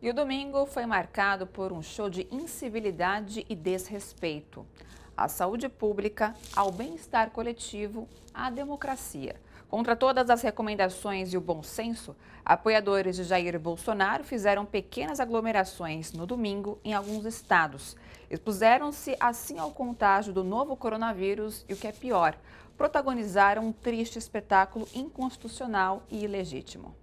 E o domingo foi marcado por um show de incivilidade e desrespeito. À saúde pública, ao bem-estar coletivo, à democracia. Contra todas as recomendações e o bom senso, apoiadores de Jair Bolsonaro fizeram pequenas aglomerações no domingo em alguns estados. Expuseram-se assim ao contágio do novo coronavírus e, o que é pior, protagonizaram um triste espetáculo inconstitucional e ilegítimo.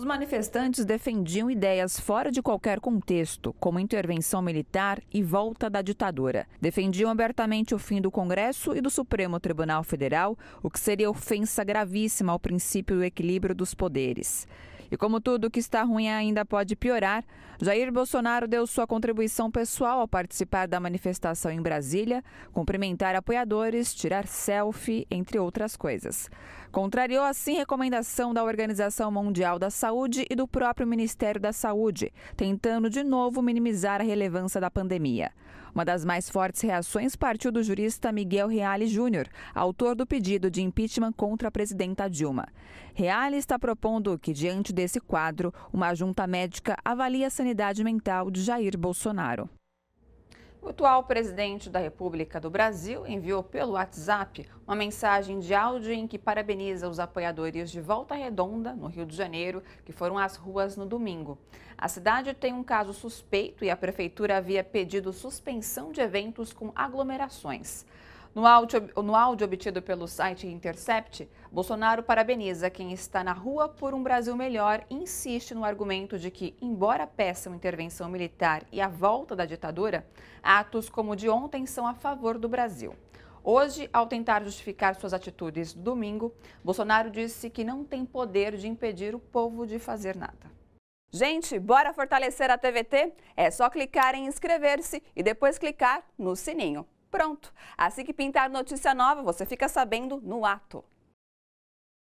Os manifestantes defendiam ideias fora de qualquer contexto, como intervenção militar e volta da ditadura. Defendiam abertamente o fim do Congresso e do Supremo Tribunal Federal, o que seria ofensa gravíssima ao princípio do equilíbrio dos poderes. E como tudo que está ruim ainda pode piorar, Jair Bolsonaro deu sua contribuição pessoal ao participar da manifestação em Brasília, cumprimentar apoiadores, tirar selfie, entre outras coisas. Contrariou assim recomendação da Organização Mundial da Saúde e do próprio Ministério da Saúde, tentando de novo minimizar a relevância da pandemia. Uma das mais fortes reações partiu do jurista Miguel Reale Júnior, autor do pedido de impeachment contra a presidenta Dilma. Reale está propondo que, diante desse quadro, uma junta médica avalie a sanidade mental de Jair Bolsonaro. O atual presidente da República do Brasil enviou pelo WhatsApp uma mensagem de áudio em que parabeniza os apoiadores de Volta Redonda, no Rio de Janeiro, que foram às ruas no domingo. A cidade tem um caso suspeito e a prefeitura havia pedido suspensão de eventos com aglomerações. No áudio, no áudio obtido pelo site Intercept, Bolsonaro parabeniza quem está na rua por um Brasil melhor e insiste no argumento de que, embora peçam intervenção militar e a volta da ditadura, atos como o de ontem são a favor do Brasil. Hoje, ao tentar justificar suas atitudes do domingo, Bolsonaro disse que não tem poder de impedir o povo de fazer nada. Gente, bora fortalecer a TVT? É só clicar em inscrever-se e depois clicar no sininho. Pronto! Assim que pintar notícia nova, você fica sabendo no ato.